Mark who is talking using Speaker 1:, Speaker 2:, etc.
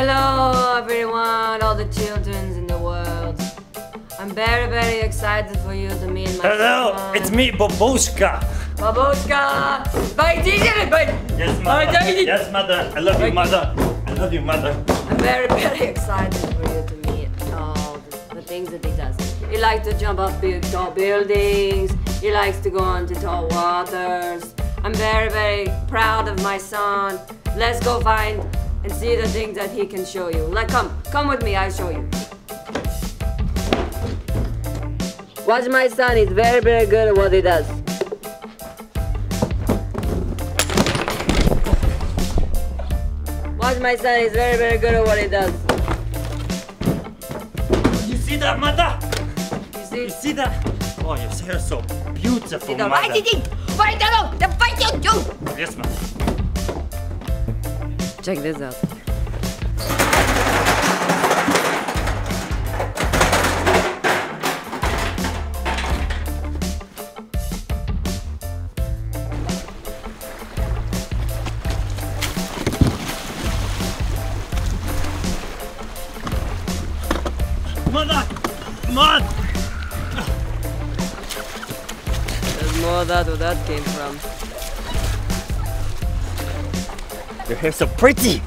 Speaker 1: Hello, everyone, all the children in the world. I'm very, very excited for you to meet my
Speaker 2: Hello,
Speaker 1: son.
Speaker 2: it's me, Bobushka.
Speaker 1: Babushka! Bye, DJ! Bye!
Speaker 2: Yes, mother.
Speaker 1: David!
Speaker 2: Yes, mother. I love you, mother. I love you, mother.
Speaker 1: I'm very, very excited for you to meet all the, the things that he does. He likes to jump off big tall buildings. He likes to go into tall waters. I'm very, very proud of my son. Let's go find see the things that he can show you. Like, come, come with me. I'll show you. Watch my son. He's very, very good at what he does. Watch my son. He's very, very good at what he does.
Speaker 2: You see that, mother?
Speaker 1: You see?
Speaker 2: You see that? Oh, your hair so beautiful,
Speaker 1: the
Speaker 2: mother.
Speaker 1: Fight it! The fight you Check this out.
Speaker 2: Mother, come on.
Speaker 1: There's more of that where that came from.
Speaker 2: Your hair's so pretty.